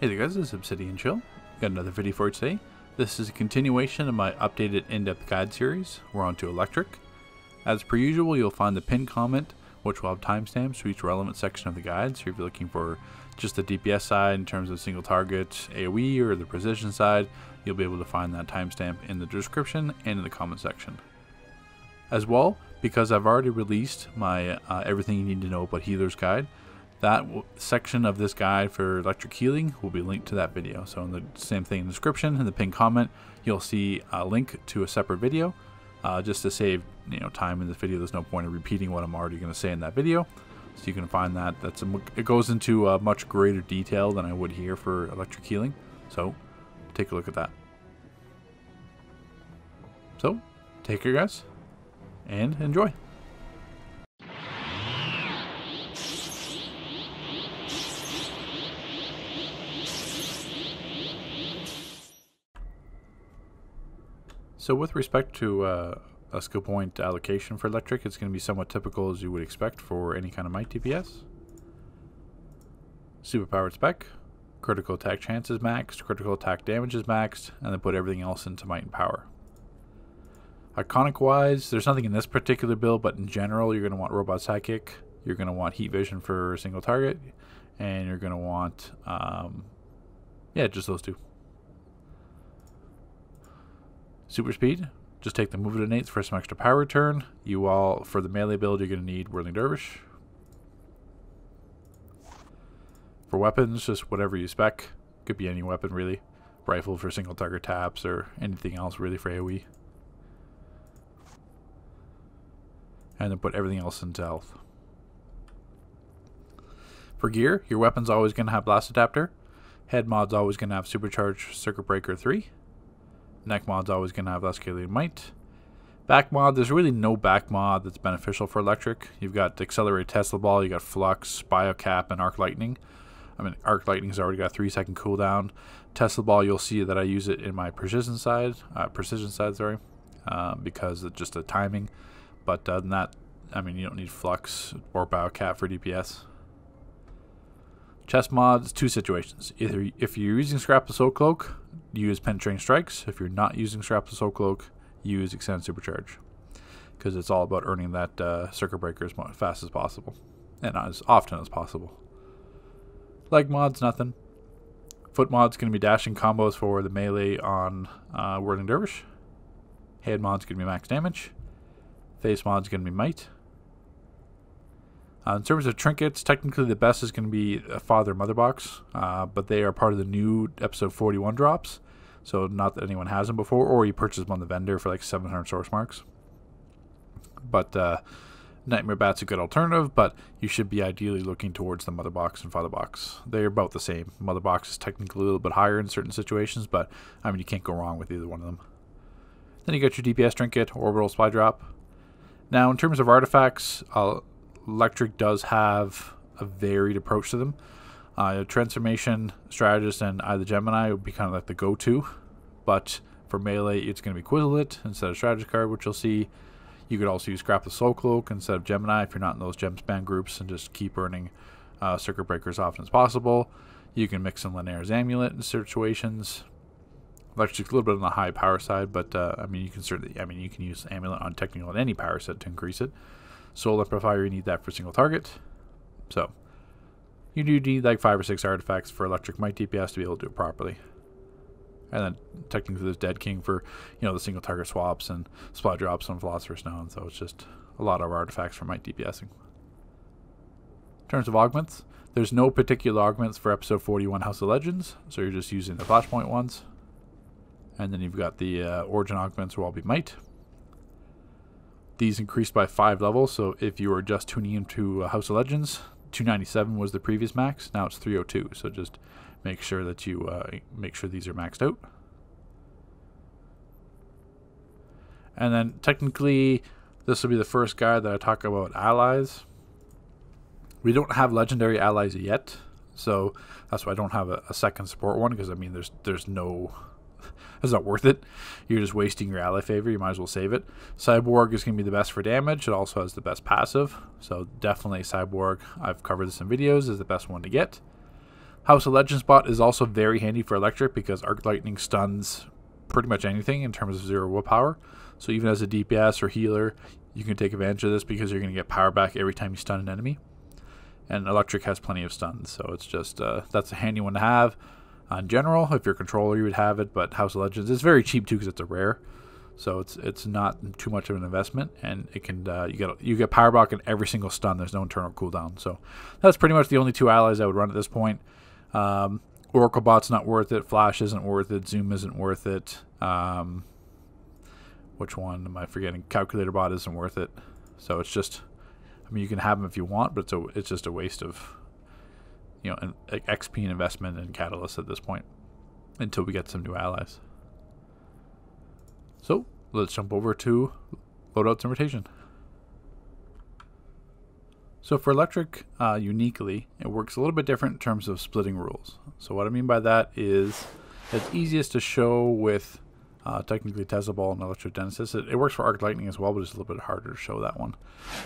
Hey there guys, this is Obsidian Chill. Got another video for you today. This is a continuation of my updated in-depth guide series. We're on to electric. As per usual, you'll find the pinned comment, which will have timestamps for each relevant section of the guide. So if you're looking for just the DPS side in terms of single target AoE or the precision side, you'll be able to find that timestamp in the description and in the comment section. As well, because I've already released my uh, Everything You Need to Know About Healers guide, that section of this guide for electric healing will be linked to that video. So in the same thing in the description, in the pinned comment, you'll see a link to a separate video. Uh, just to save you know time in this video, there's no point in repeating what I'm already going to say in that video. So you can find that. That's a, it goes into a much greater detail than I would here for electric healing. So take a look at that. So take care, guys, and enjoy. So with respect to uh, a skill point allocation for electric, it's going to be somewhat typical as you would expect for any kind of might DPS. Superpowered spec, critical attack chance is maxed, critical attack damage is maxed, and then put everything else into might and power. Iconic wise, there's nothing in this particular build, but in general, you're going to want robot sidekick, you're going to want heat vision for a single target, and you're going to want, um, yeah, just those two. Super speed, just take the move it innates for some extra power return. You all, for the melee build, you're going to need Whirling Dervish. For weapons, just whatever you spec. Could be any weapon, really. Rifle for single target taps or anything else, really, for AoE. And then put everything else into health. For gear, your weapon's always going to have Blast Adapter. Head mod's always going to have Supercharged Circuit Breaker 3. Neck mod's always going to have Lascalean Might. Back mod, there's really no back mod that's beneficial for electric. You've got Accelerate Tesla Ball, you got Flux, Biocap, and Arc Lightning. I mean, Arc Lightning's already got 3 second cooldown. Tesla Ball, you'll see that I use it in my precision side, uh, precision side, sorry, uh, because of just the timing. But than that, I mean, you don't need Flux or Biocap for DPS. Chest mods, two situations. Either if you're using Scrap of Soul Cloak, use Penetrating Strikes. If you're not using Scrap of Soul Cloak, use Extended Supercharge. Because it's all about earning that uh, Circuit Breaker as fast as possible. And as often as possible. Leg mods, nothing. Foot mod's going to be dashing combos for the melee on uh, Whirling Dervish. Head mod's going to be max damage. Face mod's going to be might. Uh, in terms of trinkets, technically the best is going to be a father mother box, uh, but they are part of the new episode 41 drops. So not that anyone has them before, or you purchase them on the vendor for like 700 source marks. But uh, Nightmare Bat's a good alternative, but you should be ideally looking towards the mother box and father box. They're about the same. Mother box is technically a little bit higher in certain situations, but I mean you can't go wrong with either one of them. Then you got your DPS trinket, orbital supply drop. Now in terms of artifacts, I'll Electric does have a varied approach to them. Uh, transformation strategist and of the Gemini would be kind of like the go-to, but for melee, it's going to be Quizlet instead of strategist card, which you'll see. You could also use Scrap the Soul Cloak instead of Gemini if you're not in those gem span groups and just keep earning uh, Circuit Breaker as often as possible. You can mix in Lanayru's Amulet in situations. Electric's a little bit on the high power side, but uh, I mean you can certainly, I mean you can use Amulet on technical on any power set to increase it. Soul Amplifier, you need that for single target. So, you do need like 5 or 6 artifacts for Electric Might DPS to be able to do it properly. And then technically there's Dead King for, you know, the single target swaps and supply drops on Philosopher's Stone. So it's just a lot of artifacts for Might DPSing. In terms of augments, there's no particular augments for episode 41 House of Legends. So you're just using the Flashpoint ones. And then you've got the uh, Origin augments will all be Might. These increased by five levels, so if you were just tuning into uh, House of Legends, 297 was the previous max. Now it's 302. So just make sure that you uh, make sure these are maxed out. And then technically, this will be the first guide that I talk about allies. We don't have legendary allies yet, so that's why I don't have a, a second support one because I mean, there's there's no it's not worth it. You're just wasting your ally favor. You might as well save it. Cyborg is going to be the best for damage. It also has the best passive. So definitely Cyborg, I've covered this in videos, is the best one to get. House of Legends bot is also very handy for electric because Arc Lightning stuns pretty much anything in terms of zero willpower. So even as a DPS or healer, you can take advantage of this because you're going to get power back every time you stun an enemy. And electric has plenty of stuns, so it's just uh, that's a handy one to have. In general, if you're a controller, you would have it, but House of Legends is very cheap too because it's a rare, so it's it's not too much of an investment, and it can uh, you get you get power block in every single stun. There's no internal cooldown, so that's pretty much the only two allies I would run at this point. Um, Oracle bot's not worth it. Flash isn't worth it. Zoom isn't worth it. Um, which one am I forgetting? Calculator bot isn't worth it. So it's just, I mean, you can have them if you want, but it's a, it's just a waste of, you know, an XP and investment in Catalyst at this point, until we get some new allies. So let's jump over to loadouts and rotation. So for electric, uh, uniquely, it works a little bit different in terms of splitting rules. So what I mean by that is it's easiest to show with uh, technically Tesla Ball and Electrogenesis. It, it, works for Arc Lightning as well, but it's a little bit harder to show that one.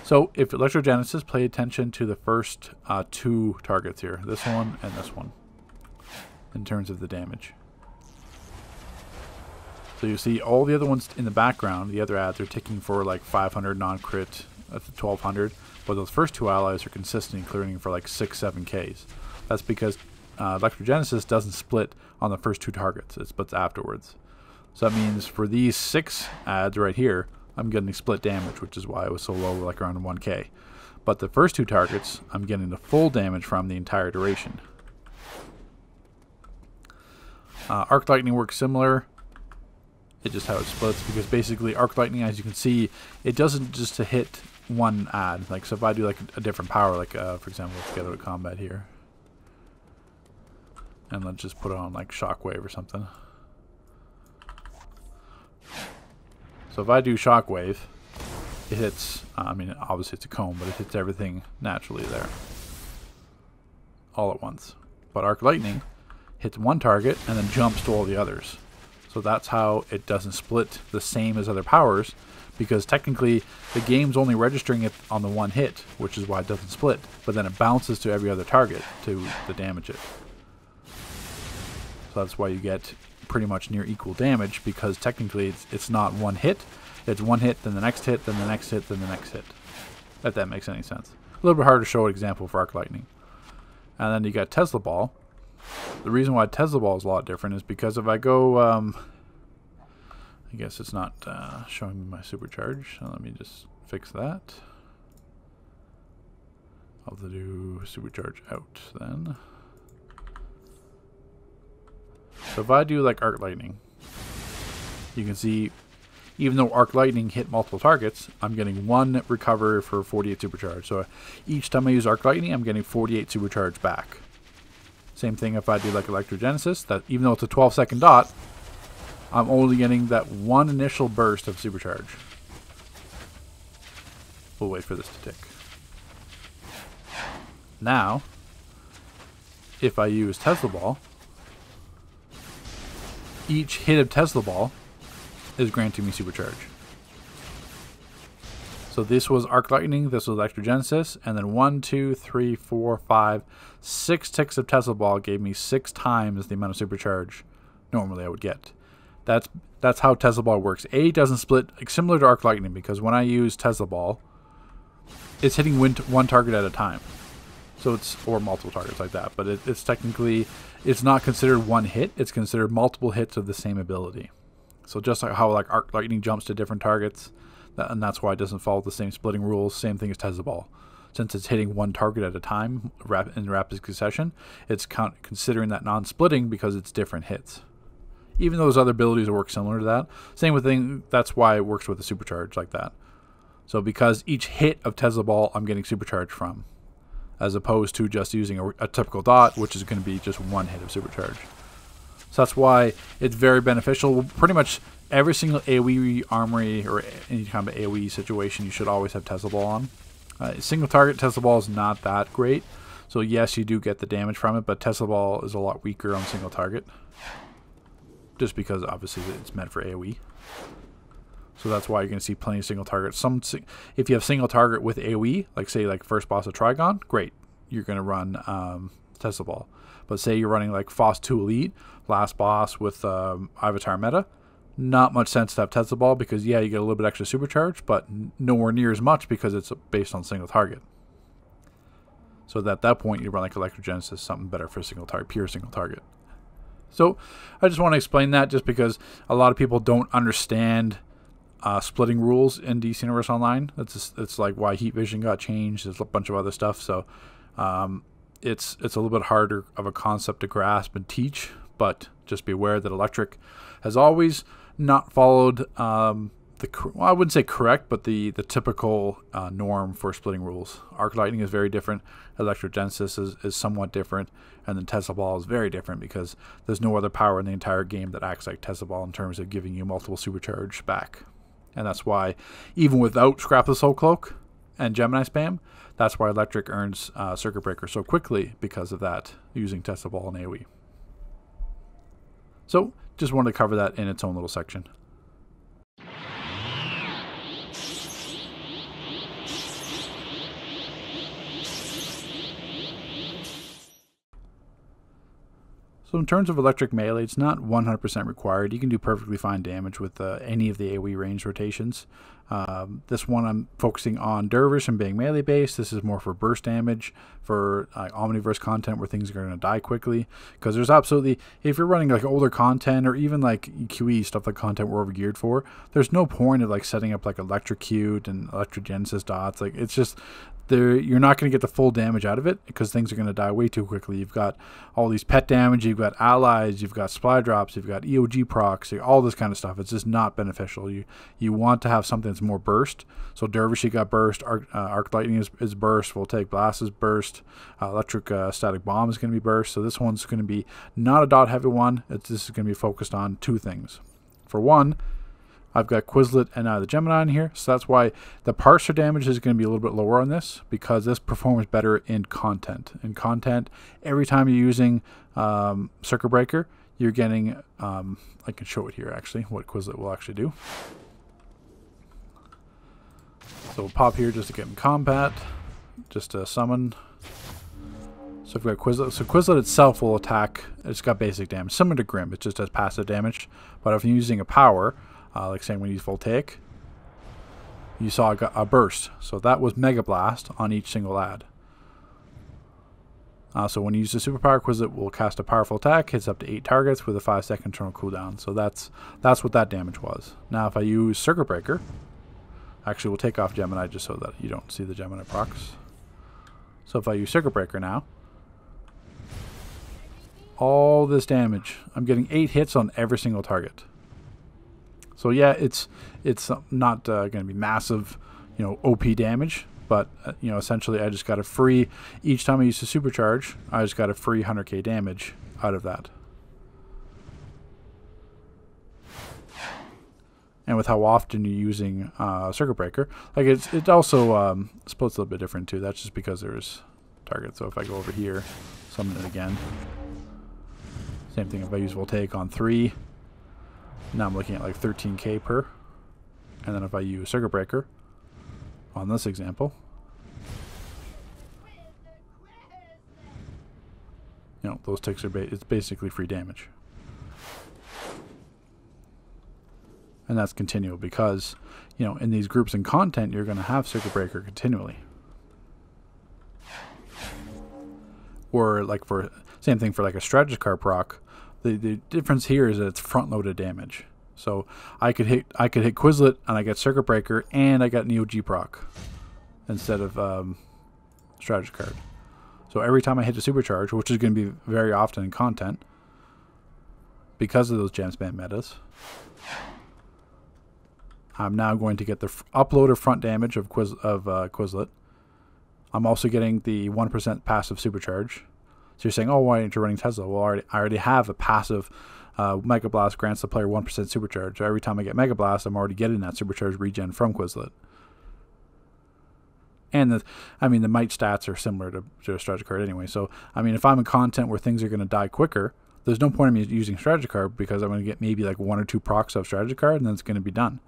So if Electrogenesis, pay attention to the first uh, two targets here, this one and this one, in terms of the damage. So you see all the other ones in the background, the other ads are ticking for like 500 non-crit, 1200, but those first two allies are consistently clearing for like 6, 7 Ks. That's because uh, Electrogenesis doesn't split on the first two targets, it splits afterwards. So that means for these six ads right here, I'm getting split damage, which is why it was so low, like around 1k. But the first two targets, I'm getting the full damage from the entire duration. Uh, Arc Lightning works similar. It's just how it splits, because basically Arc Lightning, as you can see, it doesn't just to hit one ad. Like, so if I do like a, different power, like, uh, for example, out of combat here. And let's just put on like Shockwave or something. So if I do Shockwave, it hits, uh, I mean, obviously it's a cone, but it hits everything naturally there. All at once. But Arc Lightning hits one target and then jumps to all the others. So that's how it doesn't split the same as other powers, because technically the game's only registering it on the one hit, which is why it doesn't split. But then it bounces to every other target to, to damage it. So that's why you get pretty much near equal damage because technically it's, it's not one hit. It's one hit, then the next hit, then the next hit, then the next hit. If that makes any sense. A little bit hard to show an example for Arc Lightning. And then you got Tesla Ball. The reason why Tesla Ball is a lot different is because if I go... Um, I guess it's not uh, showing me my supercharge. So let me just fix that. I'll do supercharge out then. So if I do like Arc Lightning, you can see even though Arc Lightning hit multiple targets, I'm getting one recover for 48 supercharge. So each time I use Arc Lightning, I'm getting 48 supercharge back. Same thing if I do like Electrogenesis, that even though it's a 12 second dot, I'm only getting that one initial burst of supercharge. We'll wait for this to tick. Now, if I use Tesla Ball, each hit of Tesla Ball is granting me Supercharge. So this was Arc Lightning, this was Electrogenesis, and then one, two, three, four, five, six ticks of Tesla Ball gave me six times the amount of Supercharge normally I would get. That's that's how Tesla Ball works. A doesn't split, similar to Arc Lightning, because when I use Tesla Ball, it's hitting one target at a time. So it's or multiple targets like that, but it, it's technically it's not considered one hit. It's considered multiple hits of the same ability. So just like how like arc lightning jumps to different targets, that, and that's why it doesn't follow the same splitting rules. Same thing as Tesla Ball. Since it's hitting one target at a time in rapid succession, it's count, considering that non-splitting because it's different hits. Even though those other abilities work similar to that, same with thing. That's why it works with a supercharge like that. So because each hit of Tesla Ball, I'm getting supercharged from as opposed to just using a, a typical dot, which is going to be just one hit of supercharge. So that's why it's very beneficial. Pretty much every single AoE armory or any kind of AoE situation, you should always have Tesla Ball on. Uh, single target Tesla Ball is not that great. So yes, you do get the damage from it, but Tesla Ball is a lot weaker on single target. Just because obviously it's meant for AoE. So that's why you're going to see plenty of single targets. Some, if you have single target with AOE, like say like first boss of Trigon, great, you're going to run um, Tesla Ball. But say you're running like FOSS 2 Elite, last boss with um, Ivytar meta, not much sense to have Tesla Ball because, yeah, you get a little bit extra supercharge, but nowhere near as much because it's based on single target. So that at that point, you run like Electrogenesis, something better for single target, pure single target. So I just want to explain that just because a lot of people don't understand uh, splitting rules in DC Universe Online. That's it's like why Heat Vision got changed. There's a bunch of other stuff. So um, it's it's a little bit harder of a concept to grasp and teach. But just be aware that Electric has always not followed um, the well, I wouldn't say correct, but the the typical uh, norm for splitting rules. Arc Lightning is very different. Electrogenesis is, is somewhat different, and then Tesla Ball is very different because there's no other power in the entire game that acts like Tesla Ball in terms of giving you multiple supercharge back. And that's why, even without Scrap the Soul Cloak and Gemini Spam, that's why Electric earns uh, Circuit Breaker so quickly because of that, using Tesla Ball and AoE. So, just wanted to cover that in its own little section. So in terms of electric melee, it's not 100% required. You can do perfectly fine damage with uh, any of the AoE range rotations. Um, this one I'm focusing on Dervish and being melee based. This is more for burst damage, for uh, Omniverse content where things are going to die quickly. Because there's absolutely, if you're running like older content or even like QE stuff like content we're over geared for, there's no point of like setting up like electrocute and electrogenesis dots. Like it's just there you're not going to get the full damage out of it because things are going to die way too quickly. You've got all these pet damage, you've got allies, you've got supply drops, you've got EOG procs, all this kind of stuff. It's just not beneficial. You you want to have something that's more burst. So Dervish, got burst. Arc, uh, arc lightning is, is burst. Voltaic blast is burst. Uh, electric uh, static bomb is going to be burst. So this one's going to be not a dot heavy one. It's, this is going to be focused on two things. For one, I've got Quizlet and uh, the Gemini in here, so that's why the parser damage is going to be a little bit lower on this because this performs better in content. In content, every time you're using um, Circuit Breaker, you're getting, um, I can show it here actually, what Quizlet will actually do. So we'll pop here just to get in combat, just to summon. So we have got Quizlet, so Quizlet itself will attack, it's got basic damage, similar to Grim, it just has passive damage, but if you're using a power, uh, like saying you use Voltaic, you saw a, a, burst. So that was Mega Blast on each single ad. Uh, so when you use the superpower Quizlet will cast a powerful attack, hits up to eight targets with a five second turn cooldown. So that's that's what that damage was. Now if I use Circuit Breaker, actually we'll take off Gemini just so that you don't see the Gemini procs. So if I use Circuit Breaker now, all this damage, I'm getting eight hits on every single target. So yeah, it's it's not uh, going to be massive, you know, OP damage, but uh, you know, essentially, I just got a free each time I use a supercharge, I just got a free 100k damage out of that. And with how often you're using uh, circuit breaker, like it's it also um, splits a little bit different too. That's just because there's targets. So if I go over here, summon it again. Same thing if I use Voltaic on three. Now I'm looking at like 13k per. And then if I use circuit breaker on this example, you know, those ticks are ba it's basically free damage. And that's continual because, you know, in these groups and content, you're going to have circuit breaker continually. Or like for, same thing for like a strategist card proc, the, the difference here is that it's front-loaded damage. So I could hit I could hit Quizlet and I get Circuit Breaker and I got Neo G proc instead of um, Strategist card. So every time I hit a supercharge, which is going to be very often in content, because of those gem spam metas, I'm now going to get the upload of front damage of Quiz of uh, Quizlet. I'm also getting the 1% passive supercharge, so you're saying, oh, why aren't you running Tesla? Well, I already, I already have a passive uh, Mega Blast grants the player 1% supercharge. So every time I get Mega Blast, I'm already getting that supercharge regen from Quizlet. And the, I mean, the might stats are similar to, to a strategy card anyway. So, I mean, if I'm in content where things are going to die quicker, there's no point in me using strategy card because I'm going to get maybe like one or two procs of strategy card and then it's going to be done.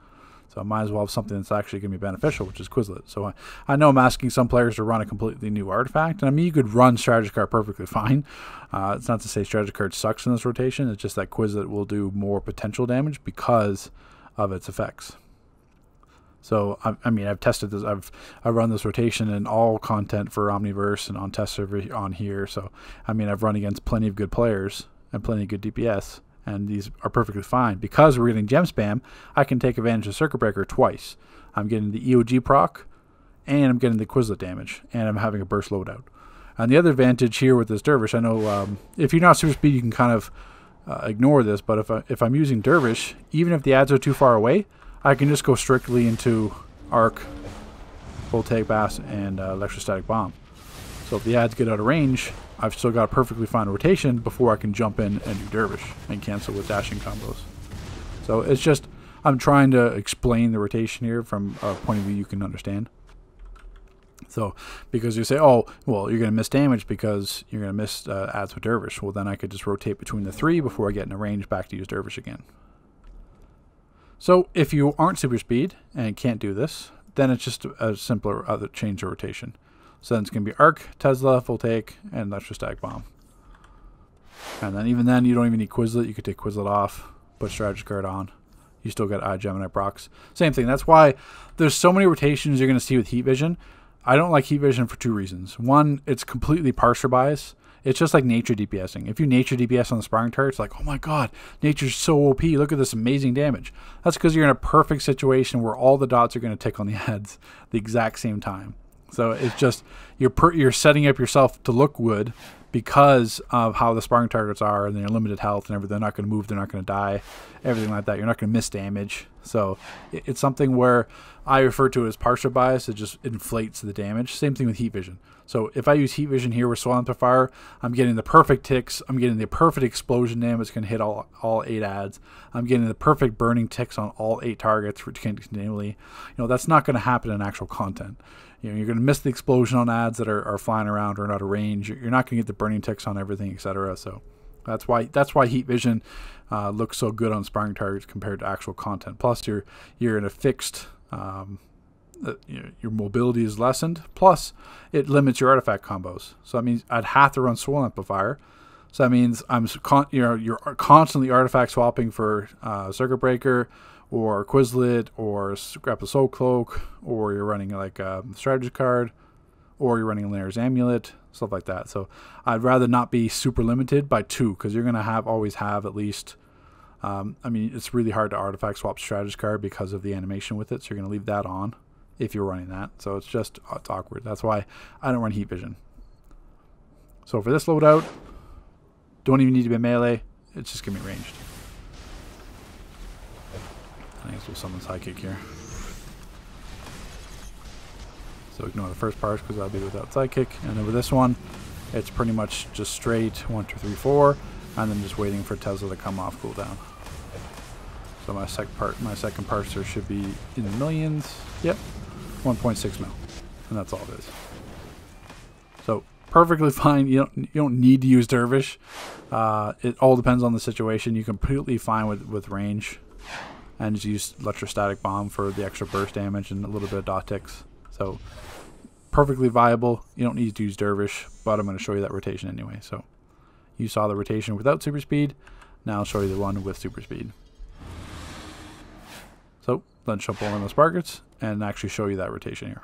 So I might as well have something that's actually going to be beneficial, which is Quizlet. So I, I know I'm asking some players to run a completely new artifact, and I mean you could run Strategy Card perfectly fine. Uh, it's not to say Strategy Card sucks in this rotation. It's just that Quizlet will do more potential damage because of its effects. So I, I, mean, I've tested this. I've I run this rotation in all content for Omniverse and on test server on here. So I mean, I've run against plenty of good players and plenty of good DPS and these are perfectly fine. Because we're getting gem spam, I can take advantage of Circuit Breaker twice. I'm getting the EOG proc, and I'm getting the Quizlet damage, and I'm having a burst loadout. And the other advantage here with this Dervish, I know um, if you're not super speed, you can kind of uh, ignore this, but if, I, if I'm using Dervish, even if the ads are too far away, I can just go strictly into Arc, Voltaic Blast, and uh, Electrostatic Bomb. So if the ads get out of range, I've still got a perfectly fine rotation before I can jump in and do Dervish and cancel with dashing combos. So it's just, I'm trying to explain the rotation here from a point of view you can understand. So, because you say, oh, well, you're going to miss damage because you're going to miss uh, ads with Dervish. Well, then I could just rotate between the three before I get in a range back to use Dervish again. So, if you aren't super speed and can't do this, then it's just a simpler other change of rotation. So then it's going to be Arc, Tesla, Voltaic, and Electrostatic Bomb. And then even then, you don't even need Quizlet. You could take Quizlet off, put Strategy Card on. You still get Eye Gemini procs. Same thing. That's why there's so many rotations you're going to see with Heat Vision. I don't like Heat Vision for two reasons. One, it's completely parser bias. It's just like nature DPSing. If you nature DPS on the sparring turret, it's like, oh my god, nature's so OP. Look at this amazing damage. That's because you're in a perfect situation where all the dots are going to tick on the heads the exact same time. So it's just you're per, you're setting up yourself to look good because of how the sparring targets are and their limited health and everything. They're not going to move. They're not going to die. Everything like that. You're not going to miss damage. So it's something where I refer to it as partial bias. It just inflates the damage. Same thing with heat vision. So if I use heat vision here with Soul Amplifier, I'm getting the perfect ticks. I'm getting the perfect explosion damage. To hit all, all eight ads. I'm getting the perfect burning ticks on all eight targets continually. You know, that's not going to happen in actual content. You know, you're going to miss the explosion on ads that are, are flying around or out of range. You're not going to get the burning ticks on everything, etc. So that's why that's why heat vision uh, looks so good on sparring targets compared to actual content. Plus, you're you're in a fixed um, uh, your mobility is lessened. Plus, it limits your artifact combos. So that means I'd have to run Soul Amplifier. So that means I'm con- you know you're constantly artifact swapping for uh, Circuit Breaker or Quizlet or Scrap the Soul Cloak, or you're running like a strategy card, or you're running Lair's Amulet, stuff like that. So I'd rather not be super limited by two because you're gonna have always have at least. Um, I mean, it's really hard to artifact swap strategy card because of the animation with it, so you're gonna leave that on if you're running that. So it's just it's awkward. That's why I don't run Heat Vision. So for this loadout, don't even need to be melee. It's just gonna be ranged. I guess we'll summon Sidekick here. So ignore the first part because I'll be without Sidekick. And then with this one, it's pretty much just straight 1, 2, 3, 4, and then just waiting for Tesla to come off cooldown. So my second part, my second parser should be in the millions. Yep, 1.6 mil, and that's all it is. So perfectly fine. You don't you don't need to use Dervish. Uh, it all depends on the situation. You're completely fine with with range and just use electrostatic bomb for the extra burst damage and a little bit of dot ticks. So perfectly viable. You don't need to use dervish, but I'm going to show you that rotation anyway. So you saw the rotation without super speed. Now I'll show you the one with super speed. So let's jump on the Sparkets and actually show you that rotation here.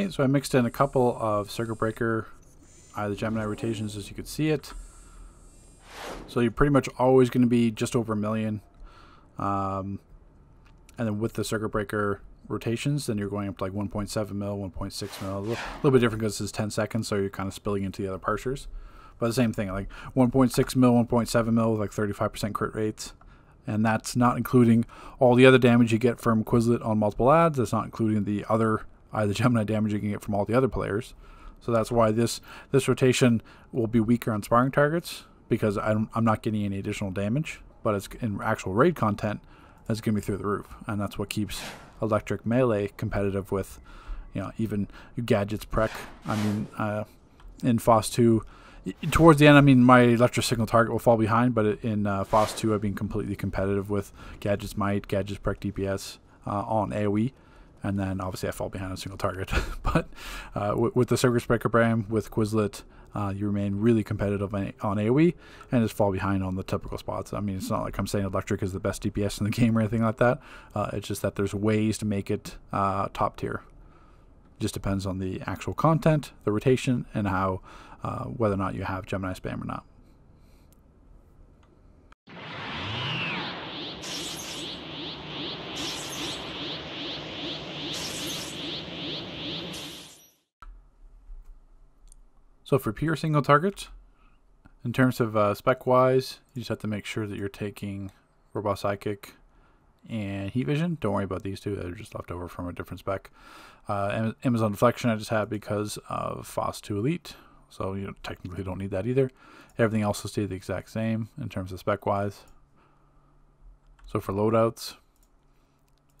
Okay, so I mixed in a couple of Circuit Breaker, either Gemini rotations as you could see it. So you're pretty much always going to be just over a million. Um, and then with the Circuit Breaker rotations, then you're going up to like 1.7 mil, 1.6 mil. A little, little bit different because it's 10 seconds, so you're kind of spilling into the other parsers. But the same thing, like 1.6 mil, 1.7 mil with like 35% crit rates and that's not including all the other damage you get from Quizlet on multiple ads. That's not including the other either Gemini damage you can get from all the other players. So that's why this this rotation will be weaker on sparring targets because I'm, I'm not getting any additional damage, but it's in actual raid content that's going to be through the roof, and that's what keeps electric melee competitive with, you know, even gadgets prec. I mean, uh, in FOSS 2, towards the end, I mean, my electric single target will fall behind, but in uh, FOSS 2, I've been completely competitive with Gadget's Might, Gadget's Prec DPS uh, on AoE, and then obviously I fall behind on single target. but uh, with, the Circuit Breaker Bram, with Quizlet, uh, you remain really competitive on, on AoE and just fall behind on the typical spots. I mean, it's not like I'm saying Electric is the best DPS in the game or anything like that. Uh, it's just that there's ways to make it uh, top tier. Just depends on the actual content, the rotation, and how uh, whether or not you have Gemini spam or not. So for pure single target, in terms of uh, spec wise, you just have to make sure that you're taking Robot Sidekick and Heat Vision. Don't worry about these two; they're just left over from a different spec. Uh, Amazon Deflection I just had because of FOSS 2 Elite, so you technically don't need that either. Everything else will stay the exact same in terms of spec wise. So for loadouts,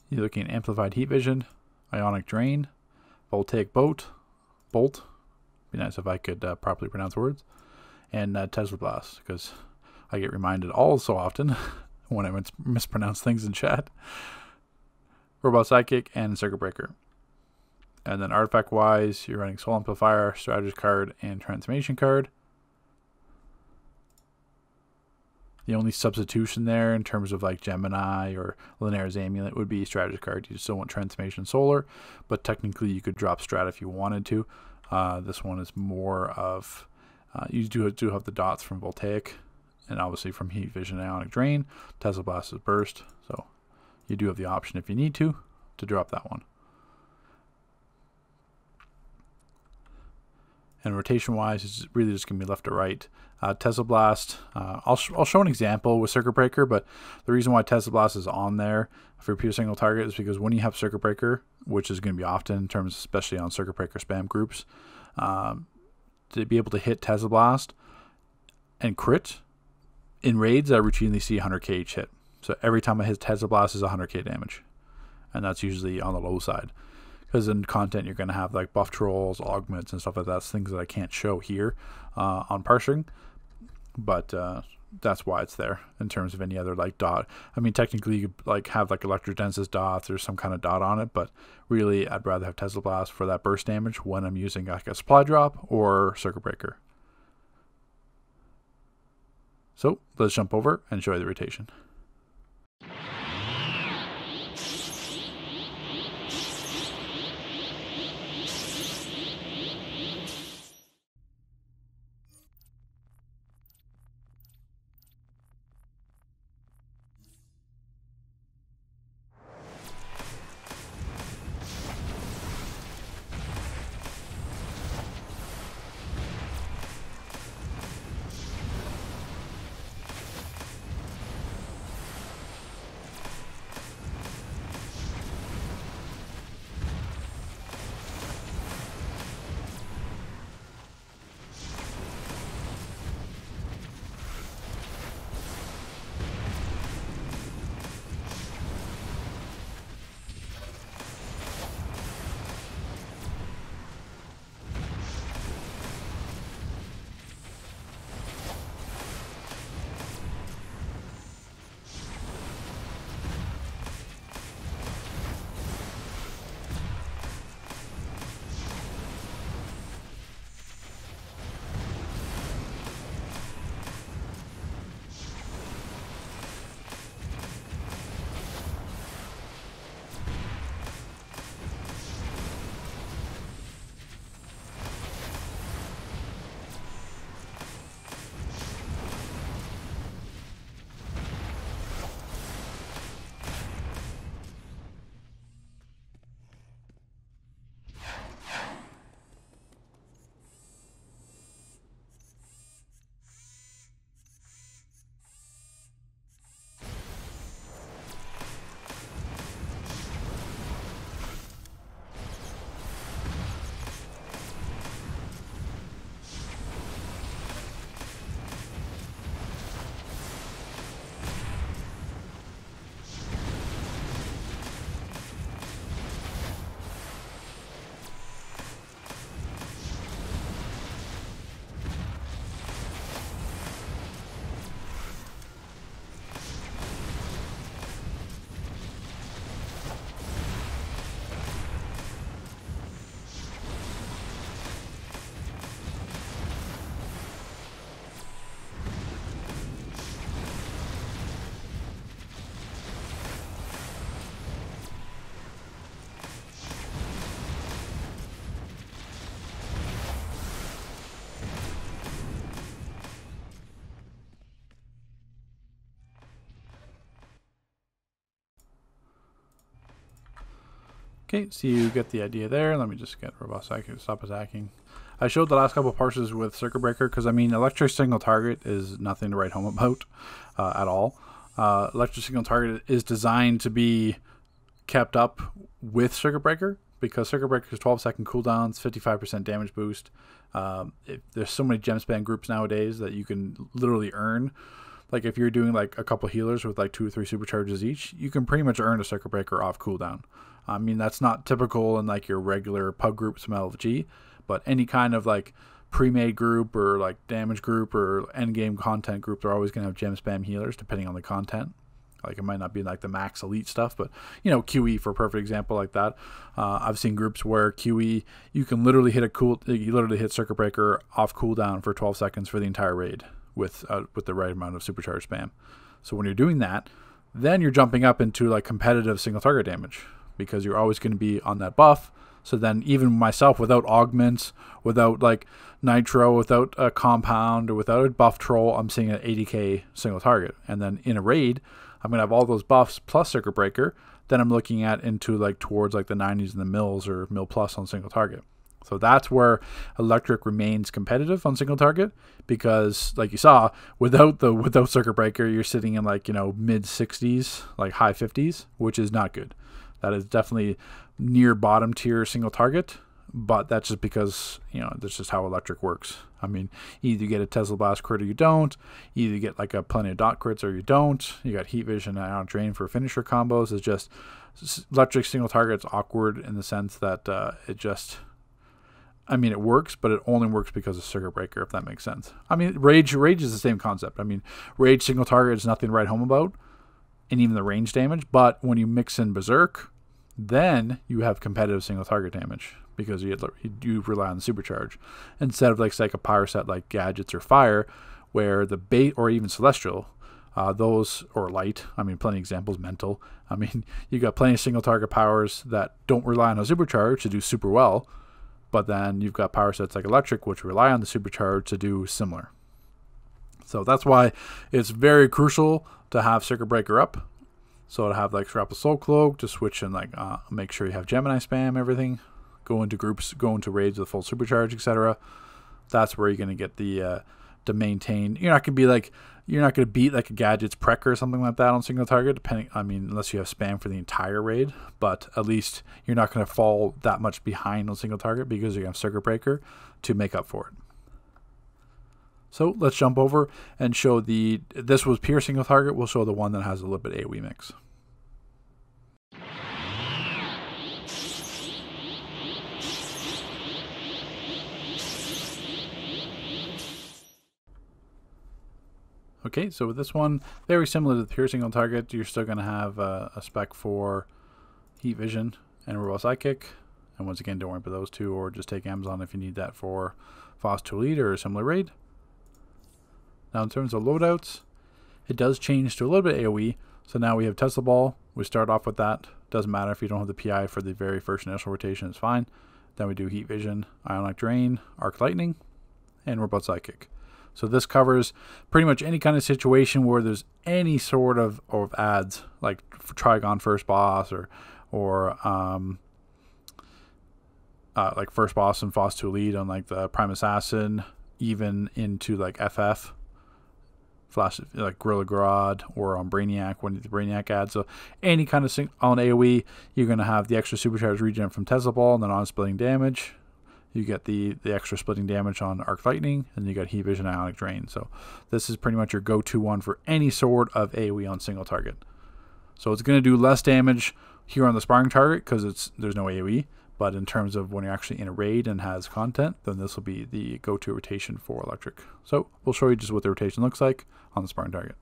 you're looking at Amplified Heat Vision, Ionic Drain, Voltaic Bolt, Bolt. Be nice if I could uh, properly pronounce words, and uh, Tesla Blast because I get reminded all so often when I mispronounce things in chat. Robot Sidekick and Circuit Breaker. And then artifact wise, you're running Soul Amplifier, Strategist card, and Transformation card. The only substitution there in terms of like Gemini or Linares Amulet would be Strategist card. You still want Transformation Solar, but technically you could drop Strat if you wanted to. Uh, this one is more of, uh, you do, do have the dots from Voltaic and obviously from Heat Vision Ionic Drain. Tesla Blast is Burst, so you do have the option if you need to, to drop that one. and rotation wise it's really just to be left to right uh, tesla blast uh, I'll, sh- I'll show an example with circuit breaker but the reason why tesla blast is on there for pure single target is because when you have circuit breaker which is going to be often in terms especially on circuit breaker spam groups um, to be able to hit tesla blast and crit in raids i routinely see 100k each hit. So every time i hit tesla blast is 100k damage. And that's usually on the low side. Because in content you're going to have like buff trolls, augments, and stuff like that. It's things that I can't show here uh, on parsing, but uh, that's why it's there in terms of any other like dot. I mean, technically you could like have like electrogenesis dots or some kind of dot on it, but really I'd rather have Tesla Blast for that burst damage when I'm using like a supply drop or circuit breaker. So let's jump over and show you the rotation. Okay, so you get the idea there. Let me just get robust to stop attacking. I showed the last couple parses with Circuit Breaker because, I mean, Electric Single Target is nothing to write home about uh, at all. Uh, electric Single Target is designed to be kept up with Circuit Breaker because Circuit Breaker is 12 second cooldowns, 55% damage boost. Um, it, there's so many gem spam groups nowadays that you can literally earn like if you're doing like a couple healers with like two or three supercharges each, you can pretty much earn a circuit breaker off cooldown. I mean that's not typical in like your regular pub groups from LFG, but any kind of like pre-made group or like damage group or end game content group, they're always gonna have gem spam healers depending on the content. Like it might not be like the max elite stuff, but you know QE for a perfect example like that. Uh, I've seen groups where QE you can literally hit a cool, you literally hit circuit breaker off cooldown for 12 seconds for the entire raid with uh, with the right amount of supercharged spam. So when you're doing that, then you're jumping up into like competitive single target damage because you're always going to be on that buff. So then even myself without augments, without like nitro, without a compound or without a buff troll, I'm seeing an 80k single target. And then in a raid, I'm gonna have all those buffs plus circuit breaker. Then I'm looking at into like towards like the 90s and the mills or mill plus on single target. So that's where electric remains competitive on single target because like you saw without the without circuit breaker you're sitting in like you know mid 60s like high 50s which is not good. That is definitely near bottom tier single target but that's just because you know that's just how electric works. I mean, either you get a Tesla Blast crit or you don't. Either you get like a plenty of dot crits or you don't. You got heat vision and ion drain for finisher combos. It's just electric single target's awkward in the sense that uh, it just. I mean, it works, but it only works because of circuit breaker. If that makes sense. I mean, rage rage is the same concept. I mean, rage single target is nothing to write home about, and even the range damage. But when you mix in berserk, then you have competitive single target damage because you, you rely on the supercharge instead of like say like a power set like gadgets or fire where the bait or even celestial uh, those or light i mean plenty of examples mental i mean you got plenty of single target powers that don't rely on a supercharge to do super well but then you've got power sets like electric which rely on the supercharge to do similar so that's why it's very crucial to have circuit breaker up so to have like Scrap of Soul Cloak to switch and like uh, make sure you have Gemini spam everything go into groups, go into raids with full supercharge, etc. That's where you're going to get the uh, to maintain. You're not to be like you're not going to beat like a gadgets prec or something like that on single target. Depending, I mean, unless you have spam for the entire raid, but at least you're not going to fall that much behind on single target because you have circuit breaker to make up for it. So let's jump over and show the. This was pure single target. We'll show the one that has a little bit AOE mix. Okay, so with this one, very similar to the piercing on target, you're still going to have uh, a spec for heat vision and a sidekick. And once again, don't worry about those two, or just take Amazon if you need that for FOSS 2 Elite or a similar raid. Now, in terms of loadouts, it does change to a little bit AoE. So now we have Tesla Ball. We start off with that. Doesn't matter if you don't have the PI for the very first initial rotation, it's fine. Then we do Heat Vision, Ionic Drain, Arc Lightning, and Robot Sidekick. So this covers pretty much any kind of situation where there's any sort of, of ads, like Trigon First Boss or or um, uh, like First Boss and FOSS 2 Elite on like the Prime Assassin, even into like FF, Flash like Gorilla Grodd or on Brainiac when the Brainiac ad. So any kind of sing- on AoE, you're gonna have the extra supercharged regen from Tesla Ball and then on splitting damage you get the, the extra splitting damage on Arc Lightning, and you got Heat Vision Ionic Drain. So this is pretty much your go-to one for any sort of AoE on single target. So it's going to do less damage here on the sparring target because it's there's no AoE. But in terms of when you're actually in a raid and has content, then this will be the go-to rotation for electric. So we'll show you just what the rotation looks like on the sparring target.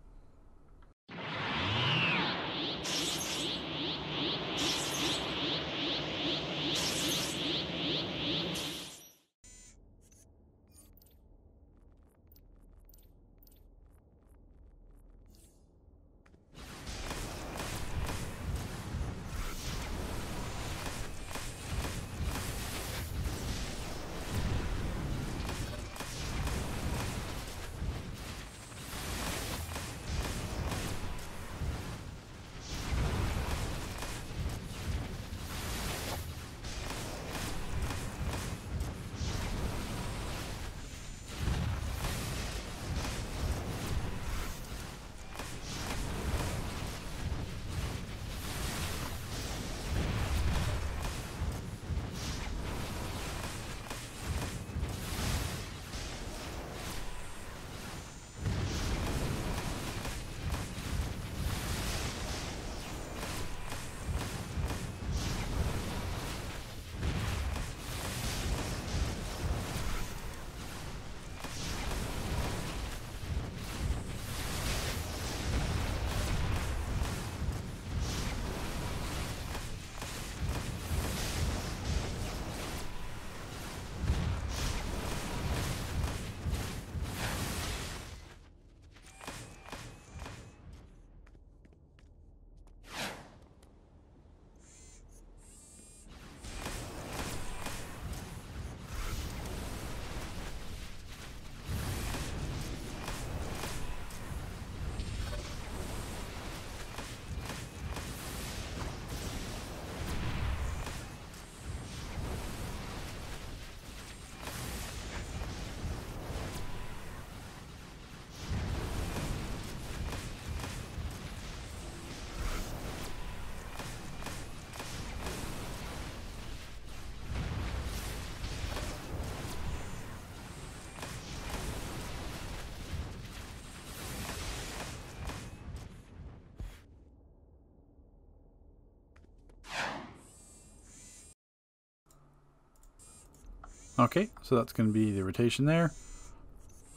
Okay, so that's going to be the rotation there.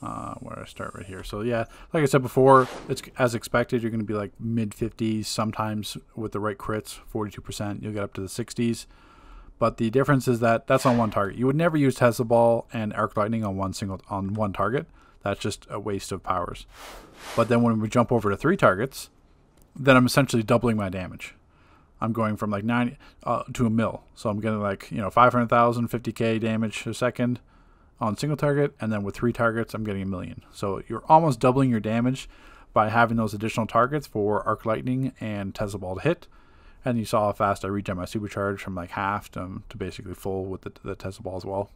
Uh, where I start right here? So yeah, like I said before, it's as expected. You're going to be like mid 50s, sometimes with the right crits, 42%. You'll get up to the 60s. But the difference is that that's on one target. You would never use Tesla Ball and Arc Lightning on one single on one target. That's just a waste of powers. But then when we jump over to three targets, then I'm essentially doubling my damage. I'm going from like 90 uh, to a mill. So I'm getting like, you know, 500,000, 50k damage a second on single target, and then with three targets, I'm getting a million. So you're almost doubling your damage by having those additional targets for Arc Lightning and Tesla Ball to hit. And you saw how fast I regen my supercharge from like half to, to basically full with the, the Tesla Ball as well.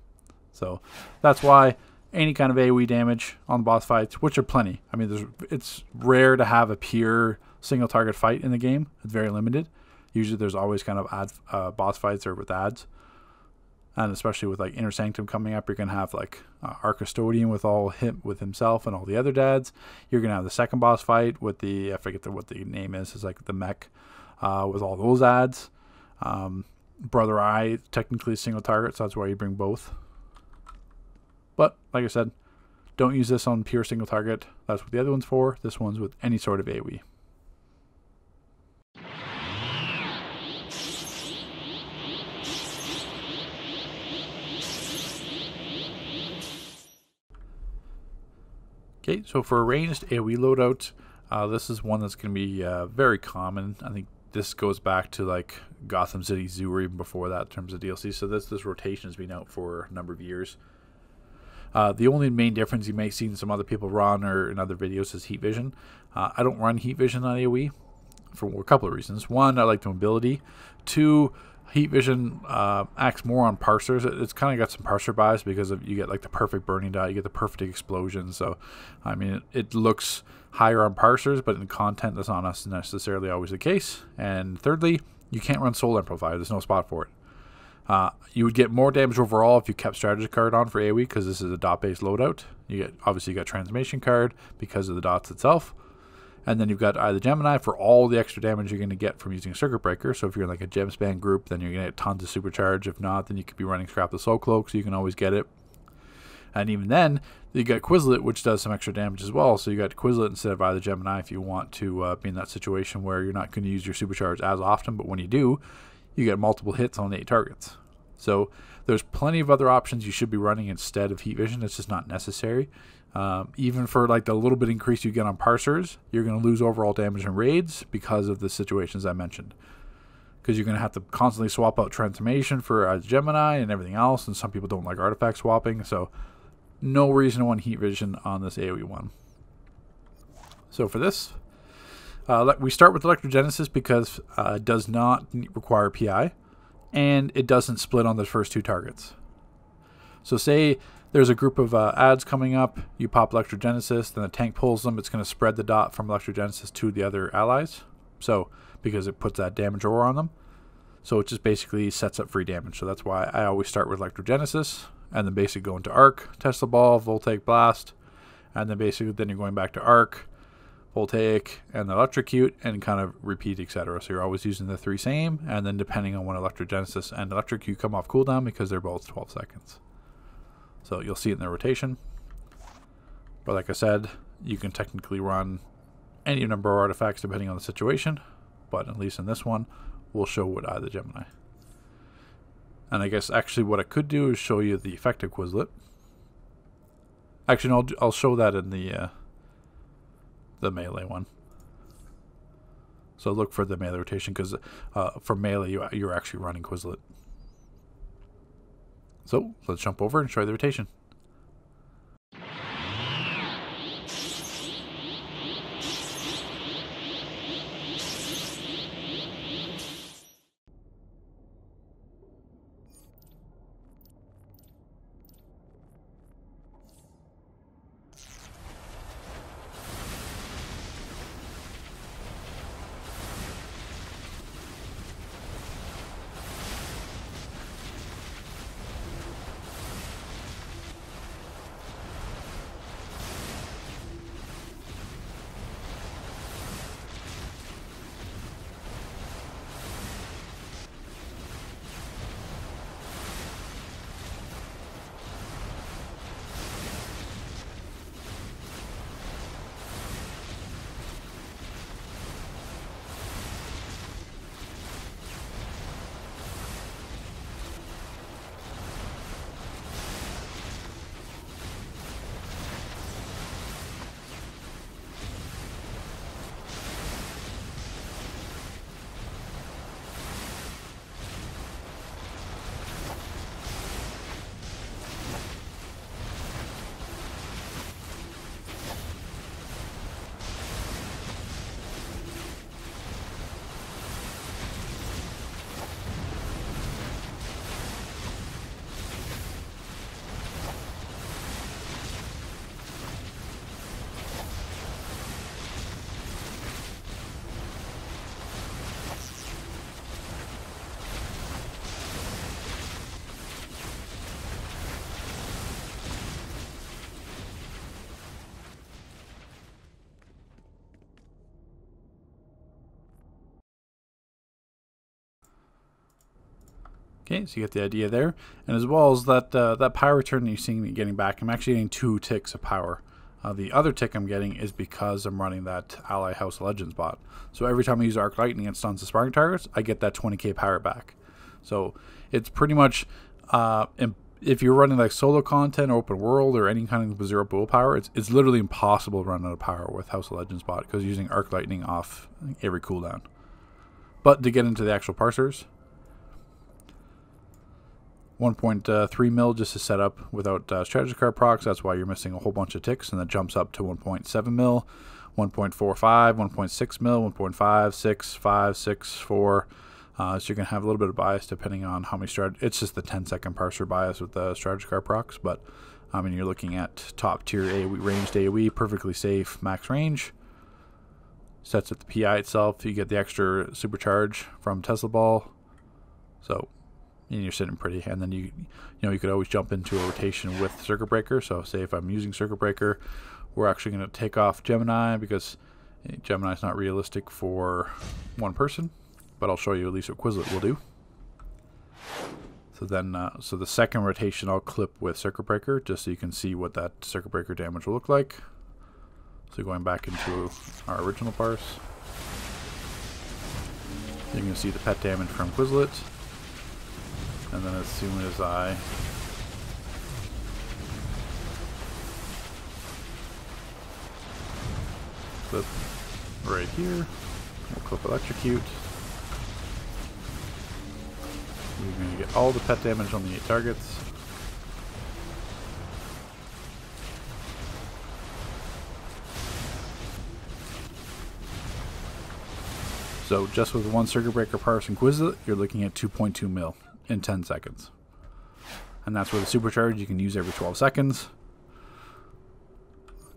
So that's why any kind of AoE damage on boss fights, which are plenty. I mean, there's, it's rare to have a pure single target fight in the game. It's very limited. Usually, there's always kind of ad, uh, boss fights or with ads and especially with like Inner Sanctum coming up, you're gonna have like uh, our custodian with all him with himself and all the other dads. You're gonna have the second boss fight with the I forget the, what the name is. It's like the mech uh, with all those ads. Um, Brother Eye technically single target, so that's why you bring both. But like I said, don't use this on pure single target. That's what the other one's for. This one's with any sort of AoE. Okay, so for a ranged AoE loadout, uh, this is one that's going to be uh, very common. I think this goes back to like Gotham City Zoo or even before that in terms of DLC. So this this rotation has been out for a number of years. Uh, the only main difference you may see in some other people run or in other videos is heat vision. Uh, I don't run heat vision on AoE for a couple of reasons. One, I like the mobility. Two, Heat Vision uh, acts more on parsers. It's kind of got some parser bias because of you get like the perfect burning dot, you get the perfect explosion. So, I mean, it, it looks higher on parsers, but in content, that's not necessarily always the case. And thirdly, you can't run Soul Amplifier. There's no spot for it. Uh, you would get more damage overall if you kept strategy card on for AoE because this is a dot based loadout. You get obviously you got transformation card because of the dots itself. And then you've got Eye of the Gemini for all the extra damage you're going to get from using Circuit Breaker. So if you're in like a gem spam group, then you're going to get tons of supercharge. If not, then you could be running Scrap of Soul Cloak, so you can always get it. And even then, you got Quizlet, which does some extra damage as well. So you got Quizlet instead of of the Gemini if you want to uh, be in that situation where you're not going to use your supercharge as often, but when you do, you get multiple hits on eight targets. So there's plenty of other options you should be running instead of Heat Vision. It's just not necessary. Um, even for like the little bit increase you get on parsers, you're going to lose overall damage in raids because of the situations I mentioned. Because you're going to have to constantly swap out transformation for a Gemini and everything else, and some people don't like artifact swapping, so no reason to want heat vision on this AoE one. So for this, uh, we start with Electrogenesis because uh, it does not require PI, and it doesn't split on the first two targets. So say there's a group of uh, ads coming up. You pop Electrogenesis, then the tank pulls them. It's going to spread the dot from Electrogenesis to the other allies. So, because it puts that damage aura on them. So it just basically sets up free damage. So that's why I always start with Electrogenesis, and then basically go into Arc, Tesla Ball, Voltaic Blast, and then basically then you're going back to Arc, Voltaic, and Electrocute, and kind of repeat, etc. So you're always using the three same, and then depending on when Electrogenesis and Electrocute come off cooldown, because they're both 12 seconds. So you'll see it in the rotation. But like I said, you can technically run any number of artifacts depending on the situation. But at least in this one, we'll show what Eye the Gemini. And I guess actually what I could do is show you the effective Quizlet. Actually, no, I'll, I'll show that in the uh, the melee one. So look for the melee rotation because uh, for melee you, you're actually running Quizlet. So let's jump over and try the rotation. Okay, so you get the idea there. And as well as that uh, that power return that you're seeing me getting back, I'm actually getting two ticks of power. Uh, the other tick I'm getting is because I'm running that Ally House Legends bot. So every time I use Arc Lightning and stuns the sparking targets, I get that 20k power back. So it's pretty much, uh, if you're running like solo content, open world, or any kind of zero pool power, it's, it's literally impossible to run out of power with House of Legends bot because using Arc Lightning off every cooldown. But to get into the actual parsers, 1.3 mil just to set up without uh, strategy card procs. That's why you're missing a whole bunch of ticks, and that jumps up to 1.7 mil, 1.45, 1.6 mil, 1.5, 6, 5, 6, 4. Uh, so you're going to have a little bit of bias depending on how many strat. It's just the 10 second parser bias with the strategy card procs, but I mean you're looking at top tier AOE, ranged AOE, perfectly safe max range. Sets at the PI itself. You get the extra supercharge from Tesla Ball. So and you're sitting pretty. And then you, you know, you could always jump into a rotation with Circuit Breaker. So say if I'm using Circuit Breaker, we're actually going to take off Gemini because eh, Gemini is not realistic for one person. But I'll show you at least what Quizlet will do. So then, uh, so the second rotation I'll clip with Circuit Breaker just so you can see what that Circuit Breaker damage will look like. So going back into our original parse. You can see the pet damage from Quizlet. And then as soon as I clip right here, we'll clip electrocute. We're going to get all the pet damage on the eight targets. So just with one circuit breaker parse Quizlet, you're looking at 2.2 mil in 10 seconds. And that's where the supercharge you can use every 12 seconds.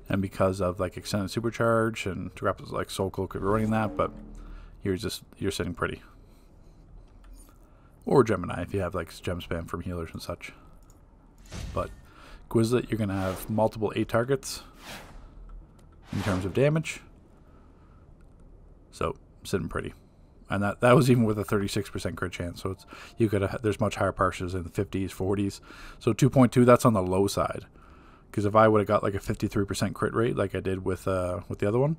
And because of like extended supercharge and grapplers like Soul Cloak if you're running that, but you're just you're sitting pretty. Or Gemini if you have like gem spam from healers and such. But Quizlet, you're gonna have multiple eight targets in terms of damage. So sitting pretty and that that was even with a 36% crit chance. So it's you could have, there's much higher parses in the 50s, 40s. So 2.2 that's on the low side. Because if I would have got like a 53% crit rate like I did with uh with the other one,